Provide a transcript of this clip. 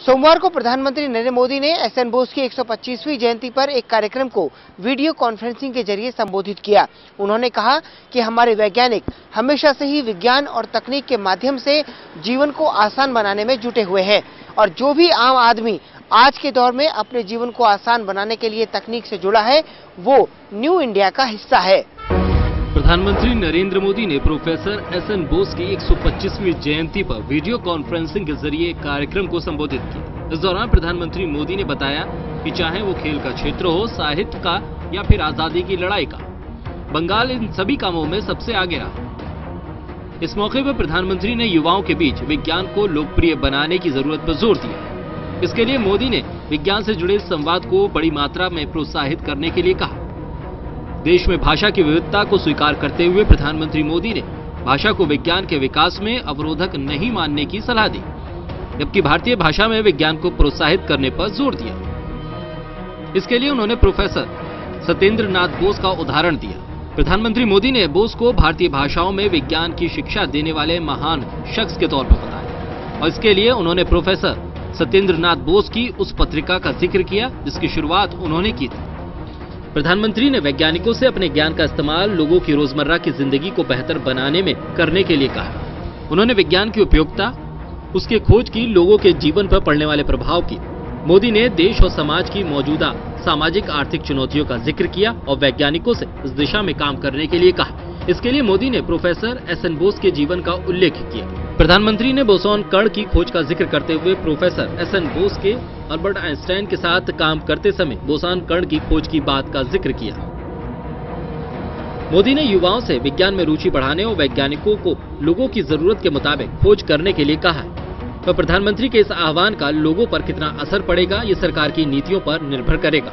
सोमवार को प्रधानमंत्री नरेंद्र मोदी ने एस एन बोस की 125वीं जयंती पर एक कार्यक्रम को वीडियो कॉन्फ्रेंसिंग के ज़रिए संबोधित किया। उन्होंने कहा कि हमारे वैज्ञानिक हमेशा से ही विज्ञान और तकनीक के माध्यम से जीवन को आसान बनाने में जुटे हुए हैं और जो भी आम आदमी आज के दौर में अपने जीवन को आसान बनाने के लिए तकनीक से जुड़ा है, वो न्यू इंडिया का हिस्सा है। प्रधानमंत्री नरेंद्र मोदी ने प्रोफेसर एस एन बोस की 125वीं जयंती पर वीडियो कॉन्फ्रेंसिंग के ज़रिए कार्यक्रम को संबोधित किया। इस दौरान प्रधानमंत्री मोदी ने बताया कि चाहे वो खेल का क्षेत्र हो, साहित्य का या फिर आज़ादी की लड़ाई का, बंगाल इन सभी कामों में सबसे आगे रहा। इस मौके पर प्रधानमंत्री ने युवाओं के बीच विज्ञान को लोकप्रिय बनाने की ज़रूरत पर ज़ोर दिया। इसके लिए मोदी ने विज्ञान से जुड़े संवाद को बड़ी मात्रा में प्रोत्साहित करने के लिए कहा। देश में भाषा की विविधता को स्वीकार करते हुए प्रधानमंत्री मोदी ने भाषा को विज्ञान के विकास में अवरोधक नहीं मानने की सलाह दी, जबकि भारतीय भाषा में विज्ञान को प्रोत्साहित करने पर ज़ोर दिया। इसके लिए उन्होंने प्रोफेसर सत्येंद्र नाथ बोस का उदाहरण दिया। प्रधानमंत्री मोदी ने बोस को भारतीय भाषाओं में विज्ञान की शिक्षा देने वाले महान शख्स के तौर पर बताया, और इसके लिए उन्होंने प्रोफेसर सत्येंद्र नाथ बोस की उस पत्रिका का ज़िक्र किया, जिसकी शुरुआत उन्होंने की थी। प्रधानमंत्री ने वैज्ञानिकों से अपने ज्ञान का इस्तेमाल लोगों की रोज़मर्रा की ज़िंदगी को बेहतर बनाने में करने के लिए कहा। उन्होंने विज्ञान की उपयोगिता, उसके खोज की, लोगों के जीवन पर पड़ने वाले प्रभाव की। मोदी ने देश और समाज की मौजूदा सामाजिक आर्थिक चुनौतियों का ज़िक्र किया और वैज्ञानिकों से इस दिशा में काम करने के लिए कहा। इसके लिए मोदी ने प्रोफेसर एस एन बोस के जीवन का उल्लेख किया। प्रधानमंत्री ने बोसोन कण की खोज का ज़िक्र करते हुए प्रोफेसर एस एन बोस के अल्बर्ट आइंस्टाइन के साथ काम करते समय बोसान कण की खोज की बात का ज़िक्र किया। मोदी ने युवाओं से विज्ञान में रुचि बढ़ाने और वैज्ञानिकों को लोगों की ज़रूरत के मुताबिक खोज करने के लिए कहा तो प्रधानमंत्री के इस आह्वान का लोगों पर कितना असर पड़ेगा, ये सरकार की नीतियों पर निर्भर करेगा।